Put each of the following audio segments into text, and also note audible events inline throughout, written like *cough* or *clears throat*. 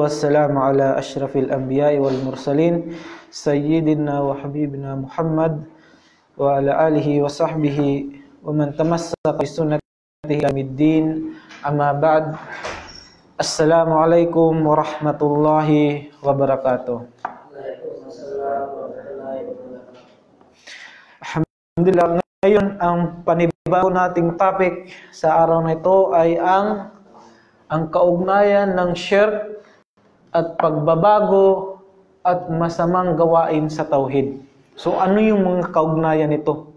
Wassalamu ala ashrafil anbiya'i wal mursalin sayyidina wa habibina Muhammad wa ala alihi wa sahbihi wa man tamassaka bi sunnatihi ila middin amma ba'd. Assalamu alaikum warahmatullahi wabarakatuh Alhamdulillah ngayon ang panibago nating topic sa araw na ito ay ang ang kaugnayan ng shirk at pagbabago at masamang gawain sa tauhid. So ano yung mga kaugnayan nito?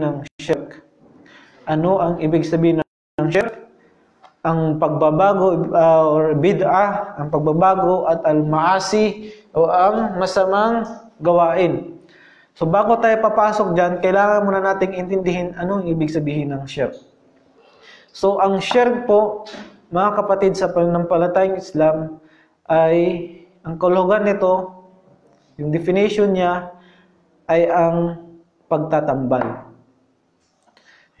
ng shirk. Ano ang ibig sabihin ng shirk? Ang pagbabago uh, or bid'ah, ang pagbabago at al-maasi o ang masamang gawain. So bago tayo papasok dyan, kailangan muna nating intindihin anong ibig sabihin ng shirk. So ang shirk po, mga kapatid sa pananampalatayang Islam, ay ang kahulugan nito, yung definition niya, ay ang pagtatambal.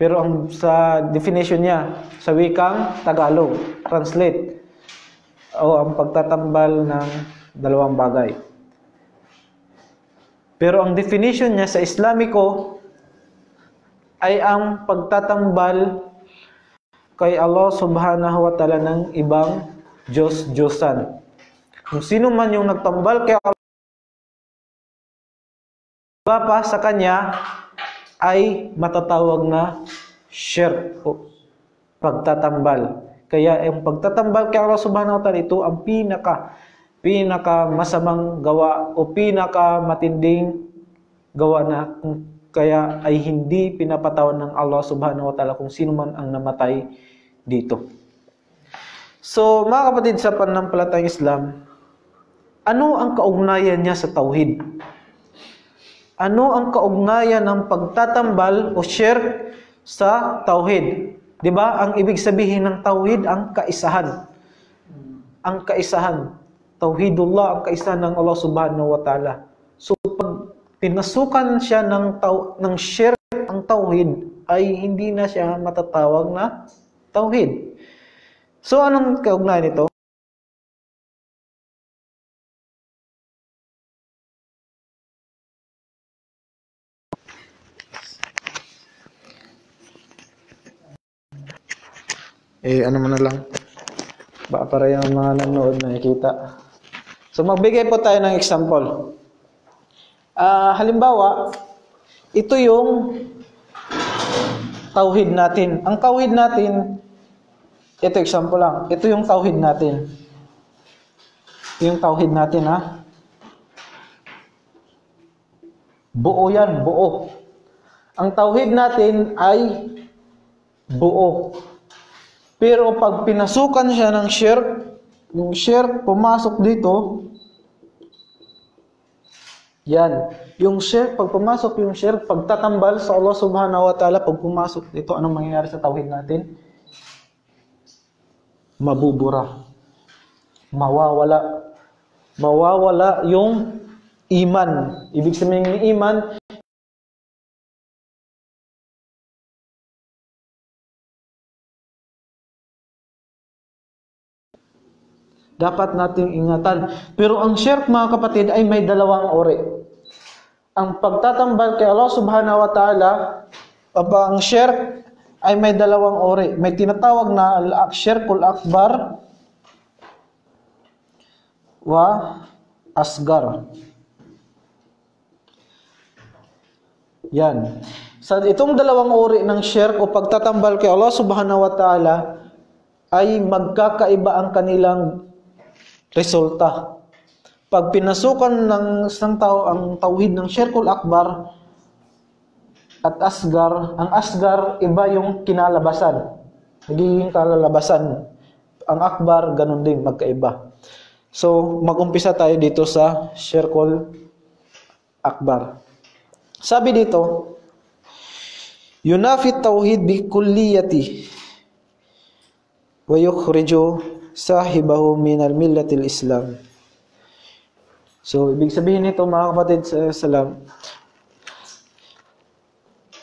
Pero ang sa definition niya, sa wikang Tagalog, translate, o ang pagtatambal ng dalawang bagay. Pero ang definition niya sa Islamiko ay ang pagtatambal kay Allah subhanahu wa ta'ala ng ibang Diyos-Diyosan. Kung sino man yung nagtambal kay Allah pa sa kanya ay matatawag na shirk o pagtatambal. Kaya ang pagtatambal kay Allah subhanahu wa ta'ala ito ang pinaka pinaka masamang gawa o pinaka matinding gawa na kaya ay hindi pinapatawan ng Allah subhanahu wa ta'ala kung sino man ang namatay dito. So, mga kapatid sa pananampalatayang Islam, ano ang kaugnayan niya sa tauhid? Ano ang kaugnayan ng pagtatambal o shirk sa tauhid? 'Di ba? Ang ibig sabihin ng tauhid ang kaisahan. Ang kaisahan. Tauhidullah ang kaisahan ng Allah Subhanahu wa taala. So pag pinasukan siya ng taw ng shirk ang tauhid ay hindi na siya matatawag na tauhid. So anong kaugnayan nito? Eh, ano mo na lang. Baka para yung mga nanonood nakikita. So, magbigay po tayo ng example. Uh, halimbawa, ito yung tauhid natin. Ang tauhid natin, ito example lang. Ito yung tauhid natin. Yung tauhid natin, ha? Buo yan, buo. Ang tauhid natin ay buo. Pero pag pinasukan siya ng shirk, yung shirk pumasok dito, yan. Yung shirk, pag pumasok yung shirk, pagtatambal sa Allah subhanahu wa ta'ala, pag pumasok dito, anong mangyayari sa tawhid natin? Mabubura. Mawawala. Mawawala yung iman. Ibig sabihin ng iman, dapat nating ingatan. Pero ang shirk mga kapatid ay may dalawang ori. Ang pagtatambal kay Allah subhanahu wa ta'ala, ang shirk ay may dalawang ori. May tinatawag na al-shirkul akbar wa asgar. Yan. Sa itong dalawang uri ng shirk o pagtatambal kay Allah subhanahu wa ta'ala ay magkakaiba ang kanilang resulta. Pag pinasukan ng isang tao ang tauhid ng Shirkul Akbar at Asgar, ang Asgar iba yung kinalabasan. Nagiging kalalabasan. Ang Akbar ganun din magkaiba. So, magumpisa tayo dito sa Shirkul Akbar. Sabi dito, Yunafi tauhid bi kulliyati wa yukhriju sahibahu minal millatil Islam. So, ibig sabihin nito mga kapatid sa salam,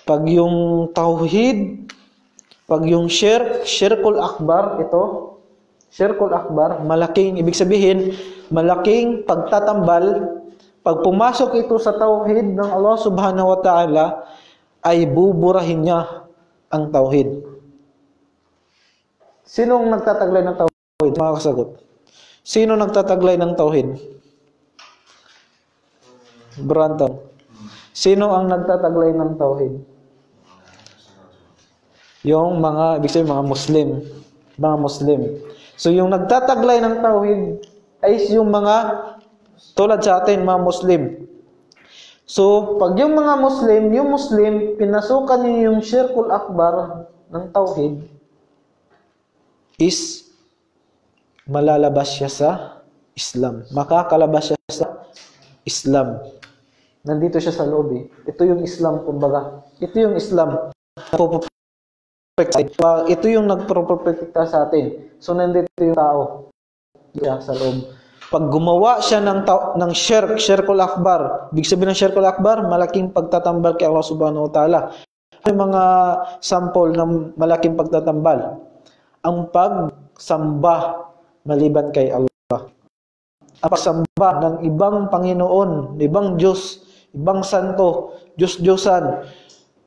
pag yung tauhid, pag yung shirk, shirkul akbar, ito, shirkul akbar, malaking, ibig sabihin, malaking pagtatambal, pag pumasok ito sa tauhid ng Allah subhanahu wa ta'ala, ay buburahin niya ang tauhid. Sinong nagtataglay ng tauhid? Mga kasagot. Sino nagtataglay ng tauhid? Branton. Sino ang nagtataglay ng tauhid? Yung mga, ibig sabihin, mga Muslim. Mga Muslim. So, yung nagtataglay ng tauhid ay yung mga, tulad sa atin, mga Muslim. So, pag yung mga Muslim, yung Muslim, pinasukan niyo yung Shirkul Akbar ng tauhid, is malalabas siya sa Islam. Makakalabas siya sa Islam. Nandito siya sa loob eh. Ito yung Islam, kumbaga. Ito yung Islam. Ito yung nagproprotekta sa atin. So, nandito yung tao. Siya sa loob. Pag gumawa siya ng, ng shirk, shirkul akbar, big sabihin ng shirkul akbar, malaking pagtatambal kay Allah subhanahu wa ta'ala. May mga sample ng malaking pagtatambal. Ang pagsamba maliban kay Allah. Ang pagsamba ng ibang Panginoon, ibang Diyos, ibang santo, Diyos-Diyosan,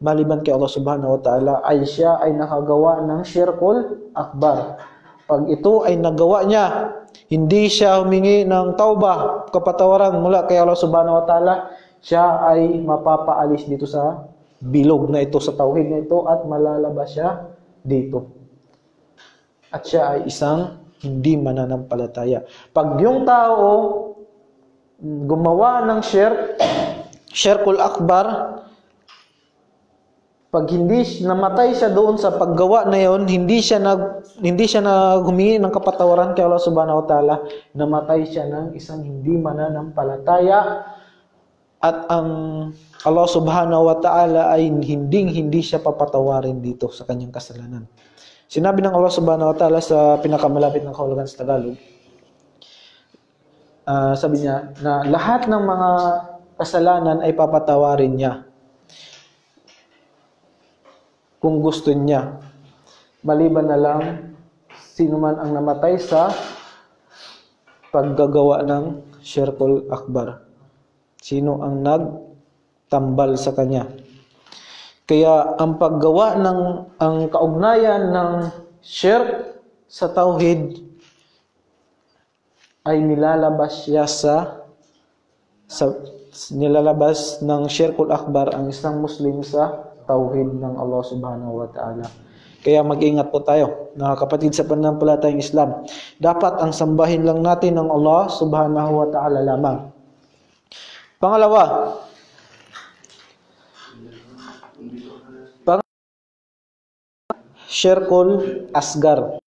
maliban kay Allah subhanahu wa ta'ala, ay siya ay nakagawa ng shirkul akbar. Pag ito ay nagawa niya, hindi siya humingi ng tauba, kapatawaran mula kay Allah subhanahu wa ta'ala, siya ay mapapaalis dito sa bilog na ito, sa tauhid na ito, at malalabas siya dito. At siya ay isang hindi mananampalataya. Pag yung tao gumawa ng shirk, shirkul akbar, pag hindi namatay siya doon sa paggawa na yon, hindi siya nag hindi siya naghumingi ng kapatawaran kay Allah Subhanahu wa Ta'ala, namatay siya ng isang hindi mananampalataya at ang Allah Subhanahu wa Ta'ala ay hindi hindi siya papatawarin dito sa kanyang kasalanan. Sinabi ng Allah Subhanahu wa Ta'ala sa pinakamalapit ng kahulugan sa Tagalog, uh, sabi niya na lahat ng mga kasalanan ay papatawarin niya kung gusto niya. Maliban na lang sino man ang namatay sa paggagawa ng Shirkul Akbar. Sino ang nagtambal sa kanya. Kaya ang paggawa ng ang kaugnayan ng shirk sa tauhid ay nilalabas siya sa sa nilalabas ng Shirkul Akbar ang isang Muslim sa tauhid ng Allah Subhanahu wa Ta'ala. Kaya mag-ingat po tayo, mga kapatid sa pananampalatayang Islam. Dapat ang sambahin lang natin ng Allah Subhanahu wa Ta'ala lamang. Pangalawa, Shirkul Asgar.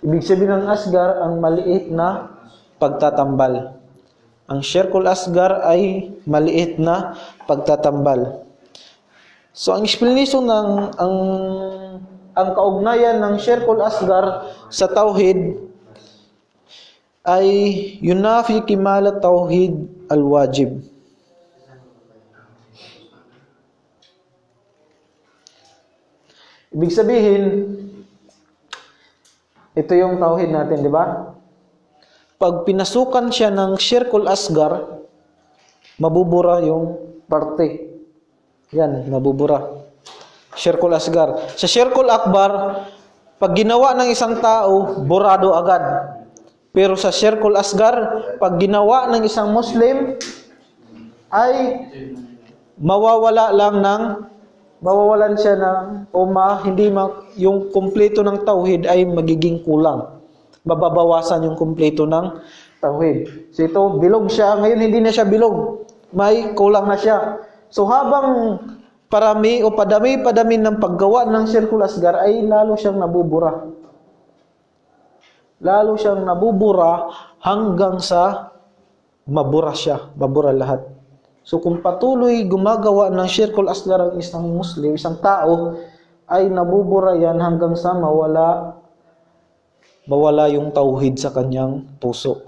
Ibig sabihin ng Asgar ang maliit na pagtatambal. Ang Shirkul Asgar ay maliit na pagtatambal. So ang explanation ng ang ang kaugnayan ng Shirkul Asgar sa tauhid ay yunafi kimala tauhid al-wajib. Ibig sabihin, ito yung tauhid natin, di ba? Pag pinasukan siya ng Shirkul Asgar, mabubura yung parte yan, nabubura. Shirkul Asgar. Sa Shirkul Akbar, pag ginawa ng isang tao, burado agad. Pero sa Shirkul Asgar, pag ginawa ng isang Muslim, ay mawawala lang ng mawawalan siya ng o ma, hindi ma, yung kumpleto ng tauhid ay magiging kulang. Mababawasan yung kumpleto ng tauhid. So ito, bilog siya. Ngayon hindi na siya bilog. May kulang na siya. So habang parami o padami-padami ng paggawa ng Shirkul Asgar ay lalo siyang nabubura. Lalo siyang nabubura hanggang sa mabura siya, mabura lahat. So kung patuloy gumagawa ng Shirkul Asgar ang isang Muslim, isang tao, ay nabubura yan hanggang sa mawala mawala yung tauhid sa kanyang puso.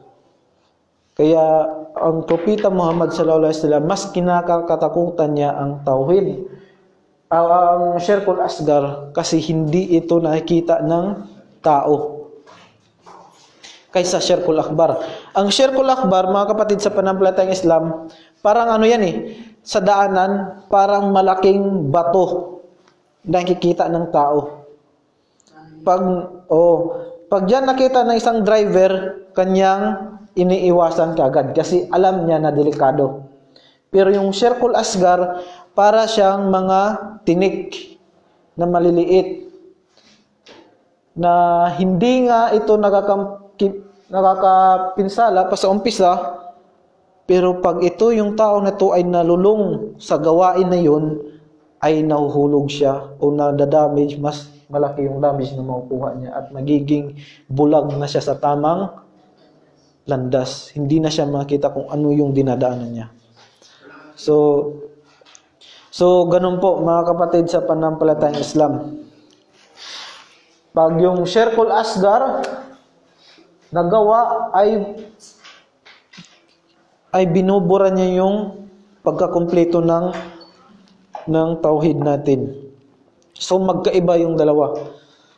Kaya ang propeta Muhammad sallallahu alaihi wasallam mas kinakatakutan niya ang tauhid. Ang Shirkul Asgar kasi hindi ito nakikita ng tao kaysa Shirkul Akbar. Ang Shirkul Akbar, mga kapatid sa panampalatayang Islam, parang ano yan eh, sa daanan, parang malaking bato na nakikita ng tao. Pag, oh, pag dyan nakita ng isang driver, kanyang iniiwasan kagad kasi alam niya na delikado. Pero yung Shirkul Asgar, para siyang mga tinik na maliliit na hindi nga ito nakakapinsala pa sa umpisa pero pag ito yung tao na to ay nalulung sa gawain na yun ay nahuhulog siya o nadadamage mas malaki yung damage na makukuha niya at magiging bulag na siya sa tamang landas hindi na siya makita kung ano yung dinadaanan niya so So, ganun po mga kapatid sa panampalatayang Islam. Pag yung Shirkul Asgar nagawa ay ay binubura niya yung pagkakumpleto ng ng tauhid natin. So magkaiba yung dalawa.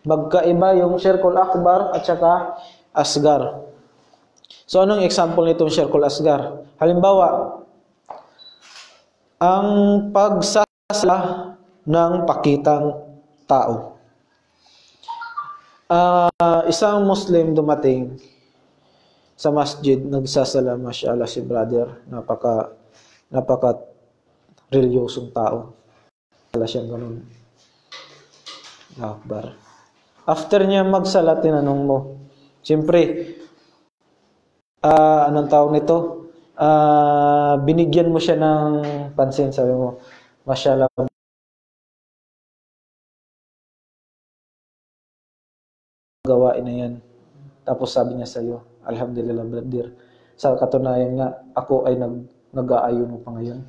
Magkaiba yung Shirkul Akbar at saka Asgar. So anong example nitong Shirkul Asgar? Halimbawa, ang pagsasala ng pakitang tao. Uh, isang Muslim dumating sa masjid, nagsasala, mashallah si brother, napaka, napaka reliyosong tao. Wala siyang ganun. Akbar. After niya magsala, tinanong mo, siyempre, uh, anong tawag nito? uh, binigyan mo siya ng pansin, sabi mo, mashallah, gawain na yan. Tapos sabi niya sa iyo, Alhamdulillah, brother. Sa katunayan nga, ako ay nag, nag-aayon mo pa ngayon.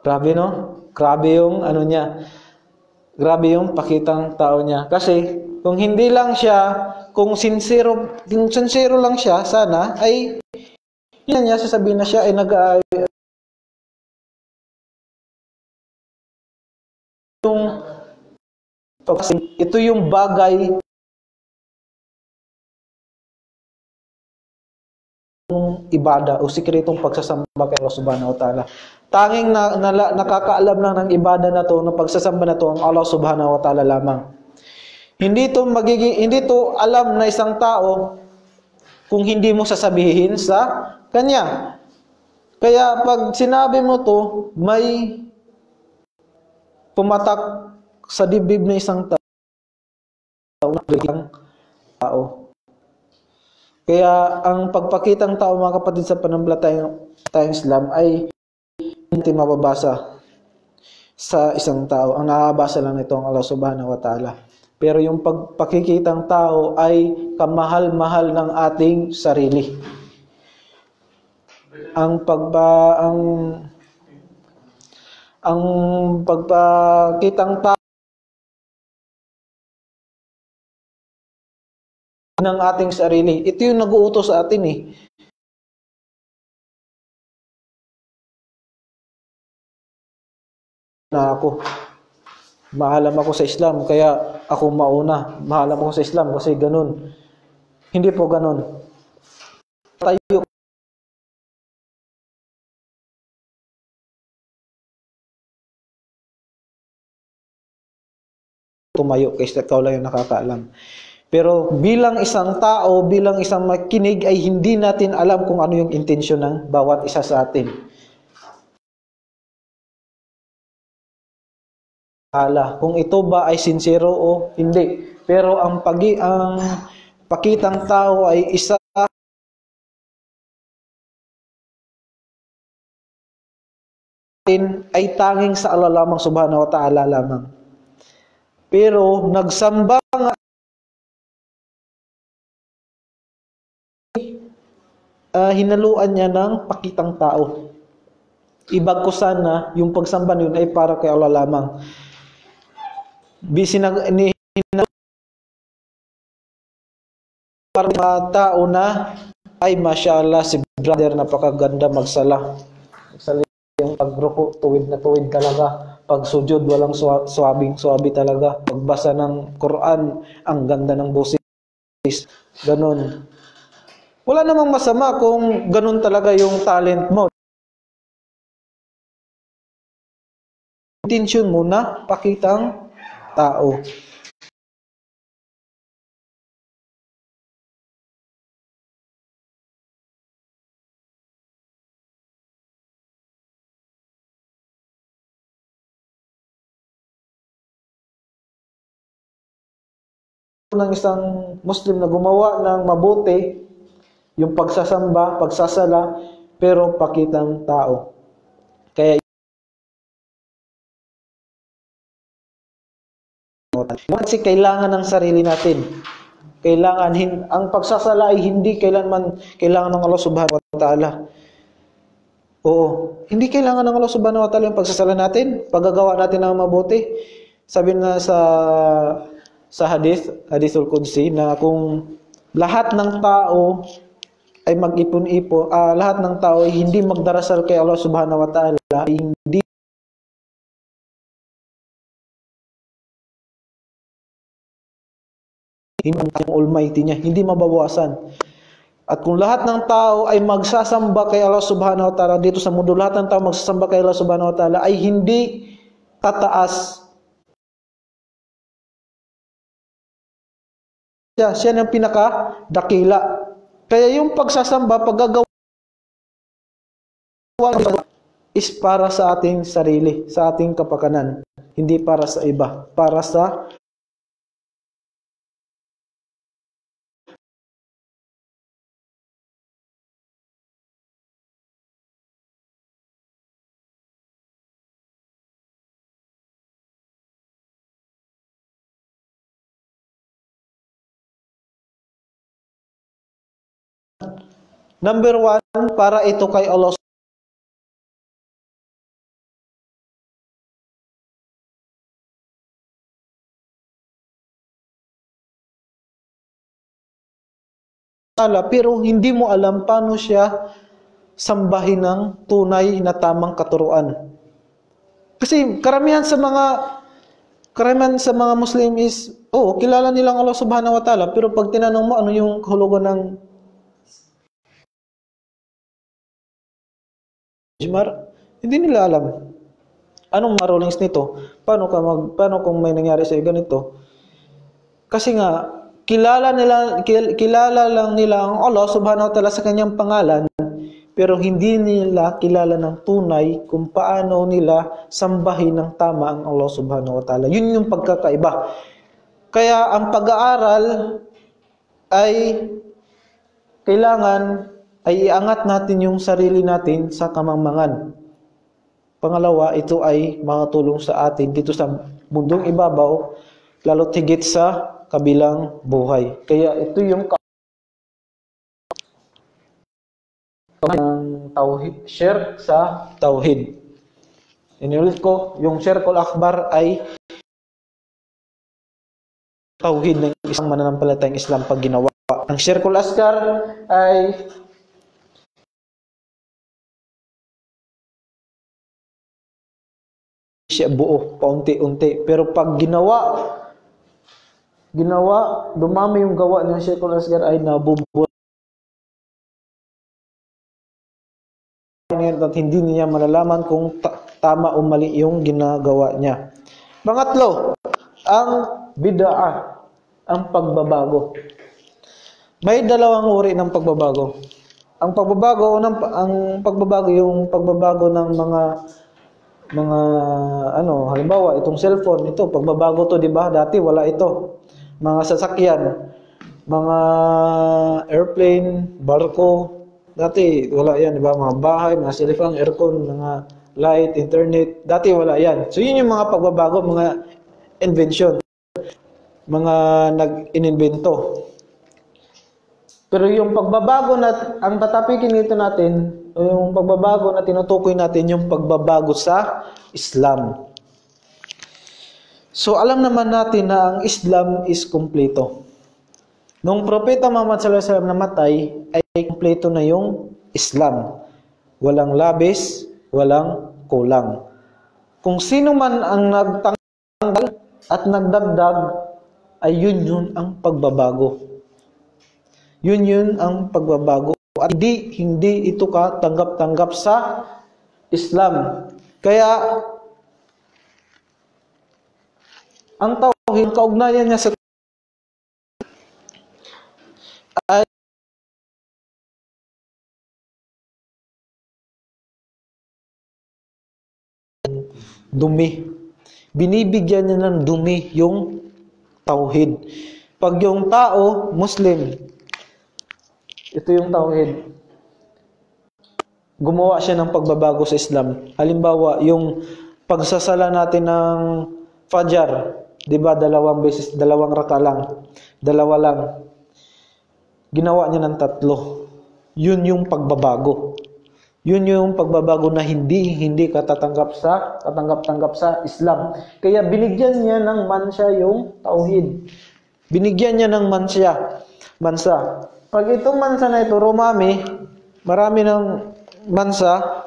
Grabe no? Grabe yung ano niya. Grabe yung pakitang tao niya. Kasi kung hindi lang siya, kung sincero, kung sincero lang siya, sana ay yan niya sasabihin na siya ay nag yung ito yung bagay ibada o sikretong pagsasamba kay Allah Subhanahu wa Ta'ala. Tanging na, na, nakakaalam lang ng ibada na to, ng pagsasamba na to ang Allah Subhanahu wa Ta'ala lamang. Hindi to magiging hindi to alam na isang tao kung hindi mo sasabihin sa kanya. Kaya pag sinabi mo to, may pumatak sa dibdib ng isang tao tao. Kaya ang pagpakitang tao mga kapatid sa pananampalatayang tayong Islam ay hindi mababasa sa isang tao. Ang nakabasa lang nito ang Allah Subhanahu wa Ta'ala. Pero yung pagpakikitang tao ay kamahal-mahal ng ating sarili ang pagba ang ang pagpakitang tao ng ating sarili. Ito yung nag-uutos sa atin eh. Na ako, mahalam ako sa Islam, kaya ako mauna. Mahalam ako sa Islam kasi ganun. Hindi po ganun. Tayo tumayo kaysa ikaw lang yung nakakaalam. Pero bilang isang tao, bilang isang makinig ay hindi natin alam kung ano yung intensyon ng bawat isa sa atin. Ala, kung ito ba ay sincero o hindi. Pero ang pagi ang pakitang tao ay isa ay tanging sa Allah lamang subhanahu wa ta'ala lamang. Pero nagsamba uh, hinaluan niya ng pakitang tao. Ibag ko sana yung pagsamba yun ay para kay Allah lamang. Bisinag ni para mga tao na Ay, mashallah, si brother, napakaganda magsala. Magsala yung pagruko, tuwid na tuwid talaga. Pag sujud, walang swa- swabing swabi talaga. Pagbasa ng Quran, ang ganda ng boses. Ganon. Wala namang masama kung ganon talaga yung talent mo. Intention muna, pakitang tao. ng isang Muslim na gumawa ng mabuti, yung pagsasamba, pagsasala, pero pakitang tao. Kaya kasi kailangan ng sarili natin. Kailangan hin- ang pagsasala ay hindi kailanman kailangan ng Allah Subhanahu wa Ta'ala. Oo, hindi kailangan ng Allah Subhanahu wa Ta'ala yung pagsasala natin, paggagawa natin ng mabuti. Sabi na sa sa hadith, hadithul qudsi na kung lahat ng tao ay mag-ipon-ipon, ah, lahat ng tao ay hindi magdarasal kay Allah Subhanahu wa Ta'ala, ay hindi hindi ang almighty niya, hindi mabawasan. At kung lahat ng tao ay magsasamba kay Allah Subhanahu wa Ta'ala dito sa mundo, lahat ng tao magsasamba kay Allah Subhanahu wa Ta'ala ay hindi tataas siya, siya ang pinaka dakila. Kaya yung pagsasamba, paggagawa is para sa ating sarili, sa ating kapakanan, hindi para sa iba, para sa Number one, para ito kay Allah Ta'ala, pero hindi mo alam paano siya sambahin ng tunay na tamang katuruan. Kasi karamihan sa mga karamihan sa mga Muslim is, oh, kilala nilang Allah Subhanahu wa Ta'ala, pero pag tinanong mo ano yung kahulugan ng Jmar, hindi nila alam. Anong marulings nito? Paano ka mag paano kung may nangyari sa ganito? Kasi nga kilala nila kil- kilala lang nila ang Allah Subhanahu wa Ta'ala sa kanyang pangalan, pero hindi nila kilala ng tunay kung paano nila sambahin ng tama ang Allah Subhanahu wa Ta'ala. Yun yung pagkakaiba. Kaya ang pag-aaral ay kailangan ay iangat natin yung sarili natin sa kamangmangan. Pangalawa, ito ay makatulong sa atin dito sa mundong ibabaw, lalo't higit sa kabilang buhay. Kaya ito yung ng tauhid, share sa tauhid. Inulit ko, yung share kol akbar ay tauhid ng isang mananampalatayang Islam pag ginawa. Ang share kol askar ay siya buo, paunti-unti. Pero pag ginawa, ginawa, dumami yung gawa ng Sheikh Asgar ay nabubuo. at hindi niya malalaman kung ta- tama o mali yung ginagawa niya. Pangatlo, ang bid'ah, ang pagbabago. May dalawang uri ng pagbabago. Ang pagbabago, unang, ang pagbabago, yung pagbabago ng mga mga ano, halimbawa itong cellphone ito, pagbabago to, 'di ba? Dati wala ito. Mga sasakyan, mga airplane, barko, dati wala 'yan, 'di ba? Mga bahay, mga cellphone, aircon, mga light, internet, dati wala 'yan. So 'yun yung mga pagbabago, mga invention, mga nag-inimbento. Pero yung pagbabago na ang tatapikin nito natin, yung pagbabago na tinutukoy natin yung pagbabago sa Islam. So alam naman natin na ang Islam is kumpleto. Nung propeta Muhammad sallallahu alaihi wasallam namatay, ay kumpleto na yung Islam. Walang labis, walang kulang. Kung sino man ang nagtanggal at nagdagdag, ay yun yun ang pagbabago. Yun yun ang pagbabago. At hindi, hindi ito ka tanggap-tanggap sa Islam. Kaya, ang tawhid, kaugnayan niya sa ay dumi. Binibigyan niya ng dumi yung tauhid. Pag yung tao, Muslim, ito yung tauhid. Gumawa siya ng pagbabago sa Islam. Halimbawa, yung pagsasala natin ng Fajar, 'di ba, dalawang beses, dalawang raka lang. Dalawa lang. Ginawa niya ng tatlo. Yun yung pagbabago. Yun yung pagbabago na hindi hindi katatanggap sa katanggap-tanggap sa Islam. Kaya binigyan niya ng mansya yung tauhid. Binigyan niya ng mansya, mansa. Pag itong mansa na ito rumami, marami ng mansa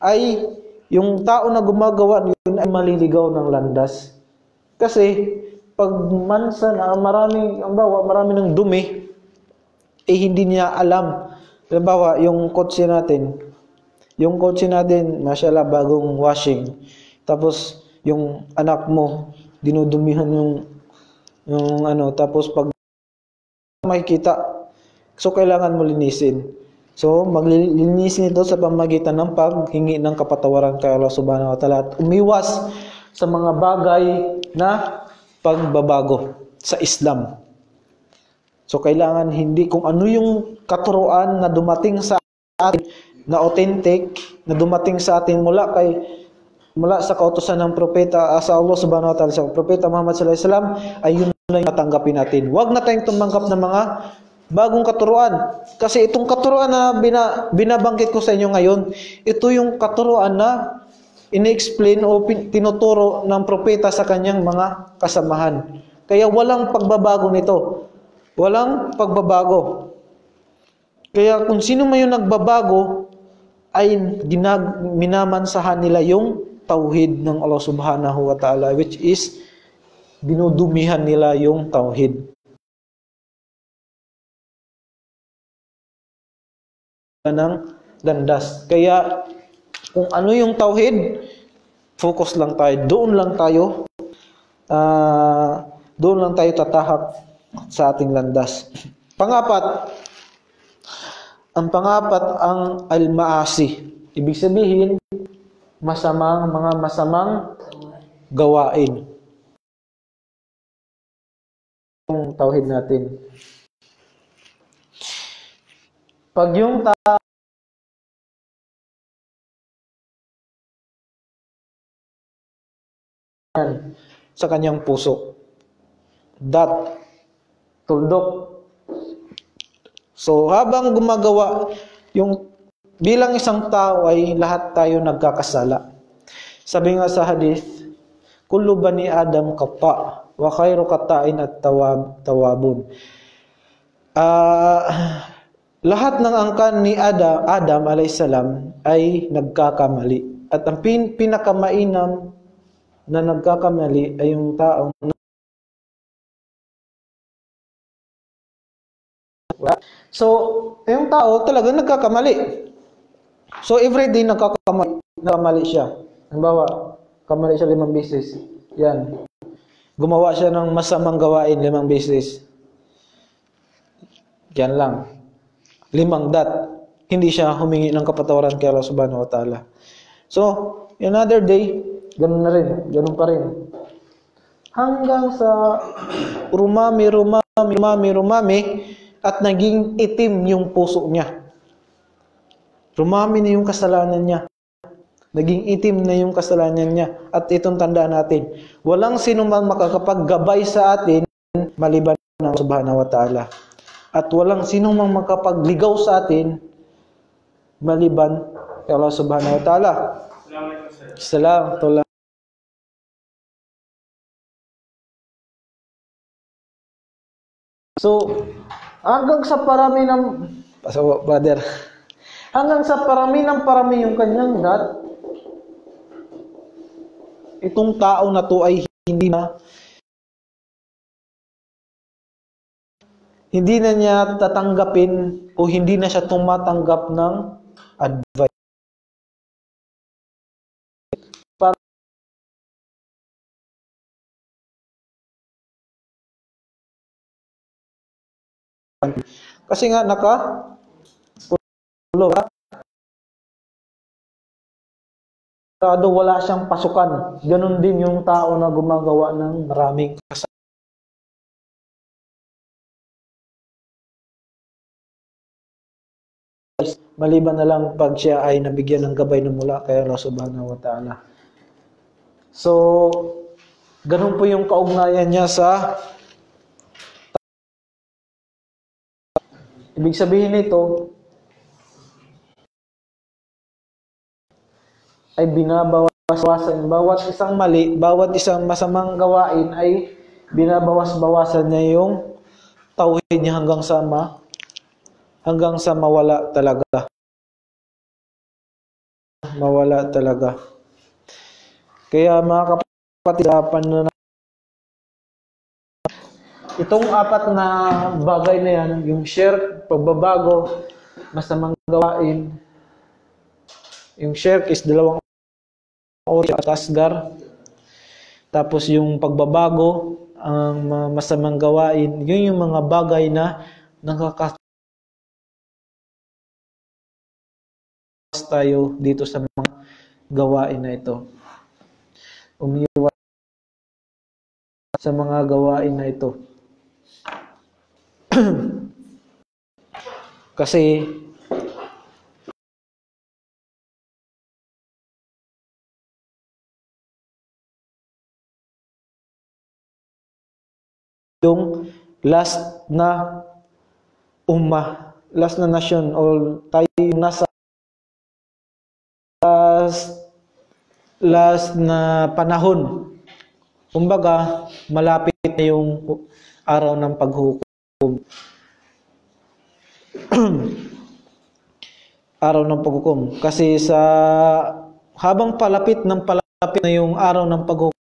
ay yung tao na gumagawa yun ay maliligaw ng landas. Kasi pag mansa na maraming, ang bawa, marami ng dumi, eh hindi niya alam Halimbawa, yung kotse natin, yung kotse natin, mashallah, bagong washing. Tapos, yung anak mo, dinudumihan yung, yung ano, tapos pag makikita, so kailangan mo linisin. So, maglilinisin ito sa pamagitan ng paghingi ng kapatawaran kay Allah subhanahu wa ta'ala at umiwas sa mga bagay na pagbabago sa Islam. So kailangan hindi kung ano yung katuruan na dumating sa atin na authentic na dumating sa atin mula kay mula sa kautusan ng propeta sa Allah subhanahu wa ta'ala sa propeta Muhammad sallallahu alaihi wasallam ay yun lang tatanggapin natin. Huwag na tayong tumanggap ng mga bagong katuruan. Kasi itong katuruan na bina, binabangkit ko sa inyo ngayon, ito yung katuruan na ini-explain o tinuturo ng propeta sa kanyang mga kasamahan. Kaya walang pagbabago nito. Walang pagbabago. Kaya kung sino man yung nagbabago, ay ginag, minamansahan nila yung tauhid ng Allah subhanahu wa ta'ala, which is dinudumihan nila yung tauhid. Ng landas. Kaya kung ano yung tauhid, focus lang tayo. Doon lang tayo uh, doon lang tayo tatahak sa ating landas. Pangapat, ang pangapat ang al-maasi. Ibig sabihin, masamang mga masamang gawain. Yung tauhid natin. Pag yung tao sa kanyang puso. That tuldok. So habang gumagawa yung bilang isang tao ay lahat tayo nagkakasala. Sabi nga sa hadith, kullu bani Adam kapa wa khairu katain at tawab tawabun. Uh, lahat ng angkan ni Adam, Adam alayhisalam ay nagkakamali. At ang pin, pinakamainam na nagkakamali ay yung taong So, yung tao talaga nagkakamali. So, every day nagkakamali, nagkakamali siya. Halimbawa, kamali siya limang beses. Yan. Gumawa siya ng masamang gawain limang beses. Yan lang. Limang dat. Hindi siya humingi ng kapatawaran kay Allah subhanahu wa ta'ala. So, another day, ganun na rin. Ganun pa rin. Hanggang sa rumami, rumami, rumami, rumami, at naging itim yung puso niya. Rumami na yung kasalanan niya. Naging itim na yung kasalanan niya. At itong tandaan natin, walang sino man makakapaggabay sa atin maliban ng subhanahu wa ta'ala. At walang sino man makapagligaw sa atin maliban kay Allah subhanahu wa ta'ala. Salamat. So, hanggang sa parami ng Paso, brother. Hanggang sa parami ng parami yung kanyang God, itong tao na to ay hindi na hindi na niya tatanggapin o hindi na siya tumatanggap ng advice. Kasi nga naka Sigurado wala siyang pasukan. Ganon din yung tao na gumagawa ng maraming kasalanan. Maliban na lang pag siya ay nabigyan ng gabay ng mula kay Allah subhanahu wa ta'ala. So, ganun po yung kaugnayan niya sa Ibig sabihin nito ay binabawas-bawasan. Bawat isang mali, bawat isang masamang gawain ay binabawas-bawasan niya yung tauhid niya hanggang sa ma, hanggang sa mawala talaga. Mawala talaga. Kaya mga kapatid, dapat na itong apat na bagay na yan, yung shirk, pagbabago, masamang gawain, yung shirk is dalawang ori at asgar. Tapos yung pagbabago, ang masamang gawain, yun yung mga bagay na nakaka tayo dito sa mga gawain na ito. Umiwas sa mga gawain na ito. *clears throat* Kasi yung last na umma, last na nation o tayo yung nasa last, last na panahon. Kumbaga, malapit na yung araw ng paghukom. *clears throat* araw ng paghukom. Kasi sa habang palapit ng palapit na yung araw ng paghukom,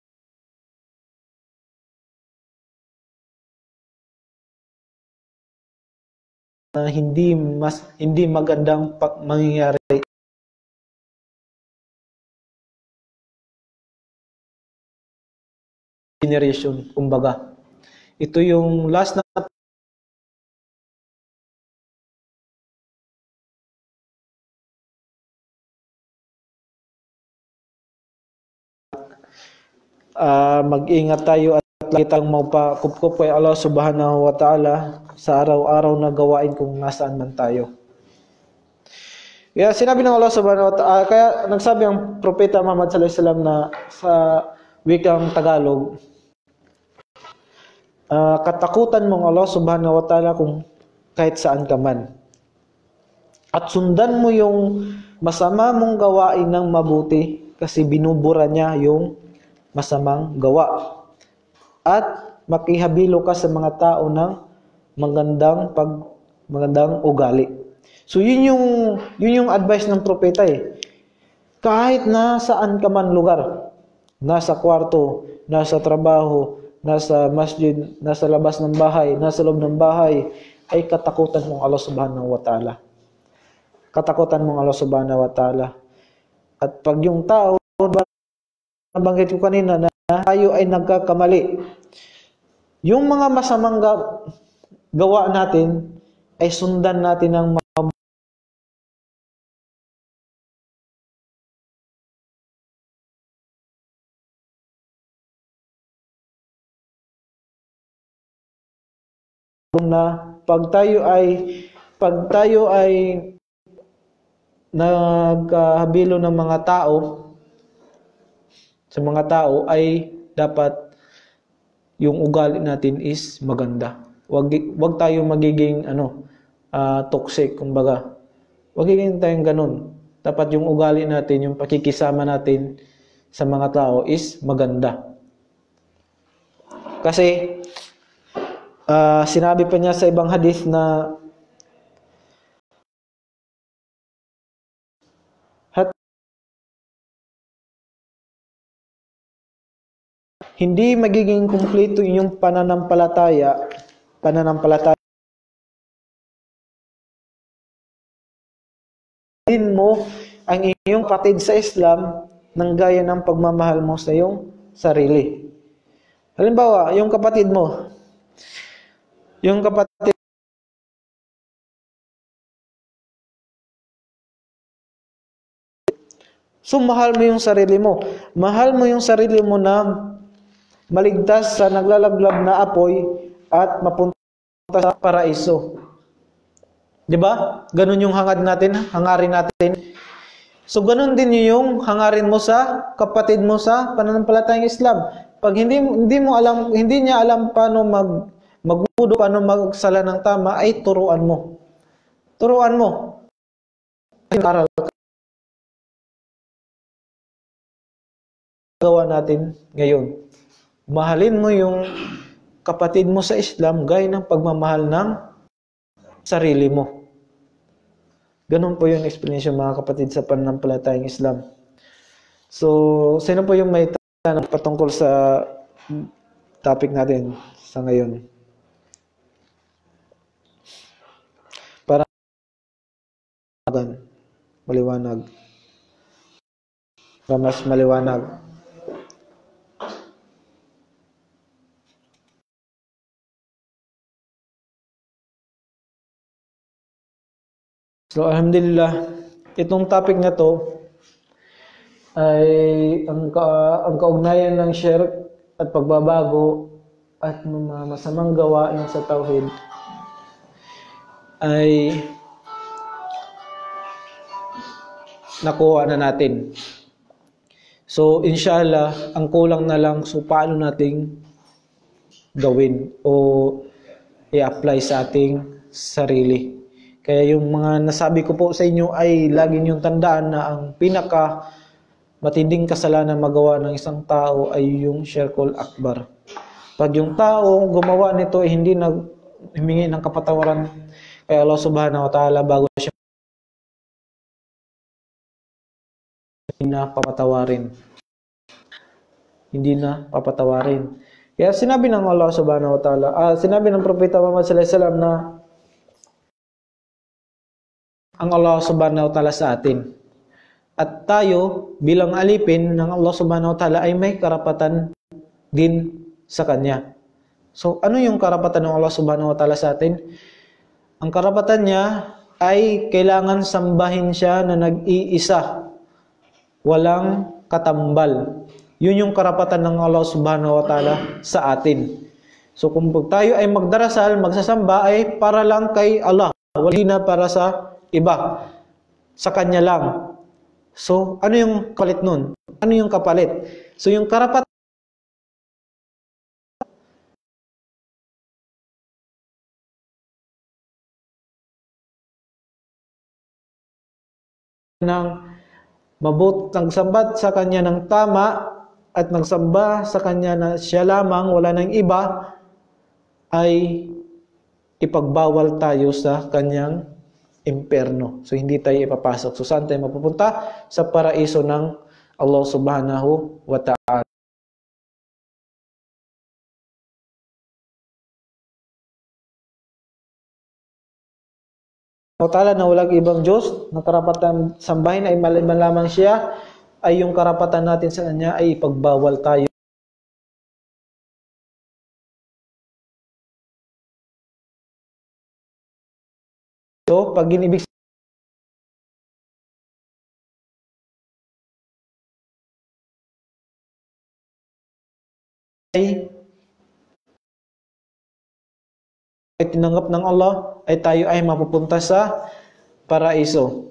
uh, hindi mas hindi magandang mangyayari generation kumbaga ito yung last na uh, mag-ingat tayo at lagi tayong magpakupkup kay Allah subhanahu wa ta'ala sa araw-araw na gawain kung nasaan man tayo. Kaya sinabi ng Allah subhanahu wa ta'ala, kaya nagsabi ang propeta Muhammad sallallahu alaihi wasallam na sa wikang Tagalog, uh, katakutan mong Allah subhanahu wa ta'ala kung kahit saan ka man. At sundan mo yung masama mong gawain ng mabuti kasi binubura niya yung masamang gawa. At makihabilo ka sa mga tao ng magandang pag magandang ugali. So yun yung yun yung advice ng propeta eh. Kahit na saan ka man lugar, nasa kwarto, nasa trabaho, nasa masjid, nasa labas ng bahay, nasa loob ng bahay, ay katakutan mong Allah subhanahu wa ta'ala. Katakutan mong Allah subhanahu wa ta'ala. At pag yung tao, nabanggit ko kanina na tayo ay nagkakamali. Yung mga masamang gawa natin ay sundan natin ng na pag tayo ay pag tayo ay naghabilo ng mga tao sa mga tao ay dapat yung ugali natin is maganda. Wag wag tayo magiging ano uh, toxic kumbaga. Wag giging tayong ganun. Dapat yung ugali natin, yung pakikisama natin sa mga tao is maganda. Kasi uh, sinabi pa niya sa ibang hadith na hindi magiging kumpleto yung pananampalataya, pananampalataya din mo ang iyong kapatid sa Islam ng gaya ng pagmamahal mo sa iyong sarili. Halimbawa, yung kapatid mo, yung kapatid So, mahal mo yung sarili mo. Mahal mo yung sarili mo na maligtas sa naglalaglab na apoy at mapunta sa paraiso. 'Di ba? Ganun yung hangad natin, hangarin natin. So ganun din yung hangarin mo sa kapatid mo sa pananampalatayang Islam. Pag hindi hindi mo alam, hindi niya alam paano mag magbudo, paano magsala ng tama, ay turuan mo. Turuan mo. Aral gawa natin ngayon. Mahalin mo yung kapatid mo sa Islam gaya ng pagmamahal ng sarili mo. Ganun po yung explanation mga kapatid sa pananampalatayang Islam. So, sino po yung may tanong patungkol sa topic natin sa ngayon? Para maliwanag. Para mas maliwanag. So, alhamdulillah, itong topic na to ay ang, ka, ang kaugnayan ng shirk at pagbabago at mga masamang gawain sa tauhid ay nakuha na natin. So, inshallah, ang kulang na lang, so paano nating gawin o i-apply sa ating sarili. Kaya yung mga nasabi ko po sa inyo ay lagi niyong tandaan na ang pinaka matinding kasalanan magawa ng isang tao ay yung shirkul akbar. Pag yung tao gumawa nito ay hindi nag humingi ng kapatawaran kay Allah subhanahu wa ta'ala bago siya na papatawarin. Hindi na papatawarin. Kaya sinabi ng Allah subhanahu wa ta'ala, uh, sinabi ng Propeta Muhammad sallallahu alaihi wasallam na ang Allah subhanahu wa ta'ala sa atin. At tayo bilang alipin ng Allah subhanahu wa ta'ala ay may karapatan din sa Kanya. So ano yung karapatan ng Allah subhanahu wa ta'ala sa atin? Ang karapatan niya ay kailangan sambahin siya na nag-iisa. Walang katambal. Yun yung karapatan ng Allah subhanahu wa ta'ala sa atin. So kung tayo ay magdarasal, magsasamba ay para lang kay Allah. Wala na para sa iba. Sa kanya lang. So, ano yung kapalit nun? Ano yung kapalit? So, yung karapat ng mabut nagsambat sa kanya ng tama at nagsamba sa kanya na siya lamang, wala nang iba, ay ipagbawal tayo sa kanyang imperno. So hindi tayo ipapasok. So saan tayo mapupunta? Sa paraiso ng Allah subhanahu wa ta'ala. O tala na walang ibang Diyos, na karapatan sambahin ay maliman lamang siya, ay yung karapatan natin sa Kanya ay ipagbawal tayo. So, pag inibig ay tinanggap ng Allah ay tayo ay mapupunta sa paraiso.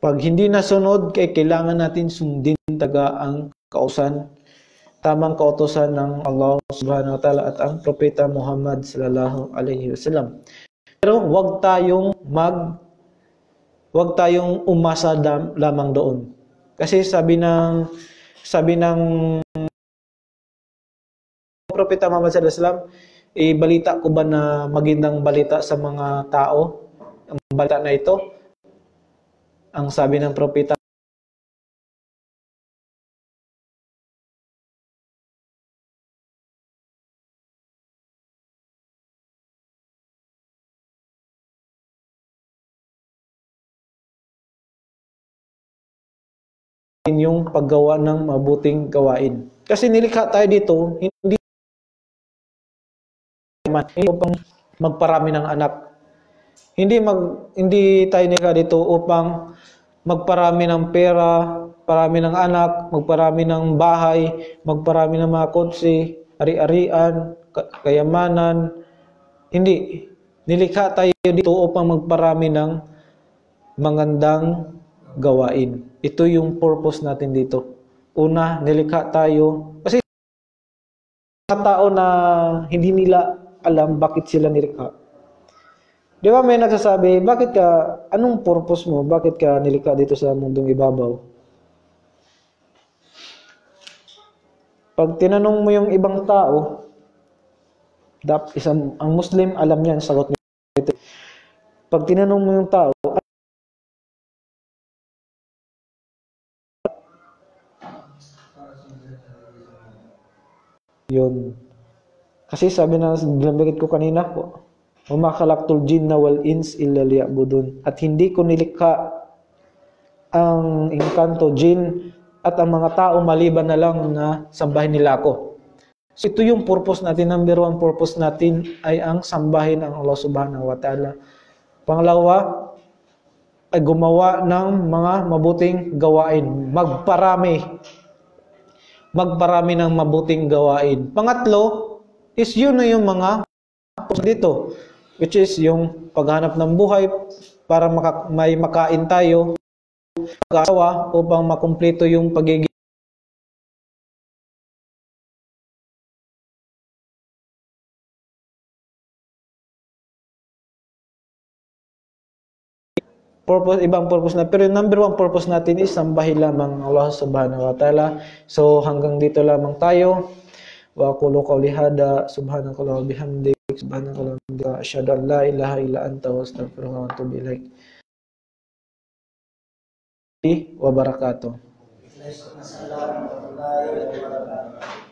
Pag hindi nasunod, kay kailangan natin sundin taga ang kausan, tamang kautosan ng Allah subhanahu wa ta'ala at ang propeta Muhammad sallallahu alaihi wasallam. Pero wag tayong mag wag tayong umasa dam, lamang doon. Kasi sabi ng sabi ng Propeta Muhammad sallallahu alaihi wasallam, ibalita ko ba na magandang balita sa mga tao? Ang balita na ito? Ang sabi ng propeta yung paggawa ng mabuting gawain. Kasi nilikha tayo dito, hindi man upang magparami ng anak. Hindi mag hindi tayo nilikha dito upang magparami ng pera, parami ng anak, magparami ng bahay, magparami ng mga kotse, ari-arian, kayamanan. Hindi. Nilikha tayo dito upang magparami ng magandang gawain. Ito yung purpose natin dito. Una, nilikha tayo. Kasi mga tao na hindi nila alam bakit sila nilikha. Di ba may nagsasabi, bakit ka, anong purpose mo? Bakit ka nilikha dito sa mundong ibabaw? Pag tinanong mo yung ibang tao, dap, isang, ang Muslim, alam niyan, sagot nito. Pag tinanong mo yung tao, Yun. Kasi sabi na, binabagit ko kanina po, umakalaktul jinna wal ins illa liya'budun. At hindi ko nilikha ang inkanto jin at ang mga tao maliban na lang na sambahin nila ako. So ito yung purpose natin. Number one purpose natin ay ang sambahin ang Allah subhanahu wa ta'ala. Pangalawa, ay gumawa ng mga mabuting gawain. Magparami magparami ng mabuting gawain. Pangatlo, is yun na yung mga dito, which is yung paghanap ng buhay para maka, may makain tayo, pag-asawa upang makumpleto yung pagiging purpose, ibang purpose na. Pero yung number one purpose natin is sambahin lamang Allah subhanahu wa ta'ala. So hanggang dito lamang tayo. Wa aqulu qawli hada subhanakallah bihamdik subhanakallah bihamdika asyhadu an la ilaha illa anta astaghfiruka wa atubu ilaik. Wa barakatuh. Assalamualaikum warahmatullahi wabarakatuh.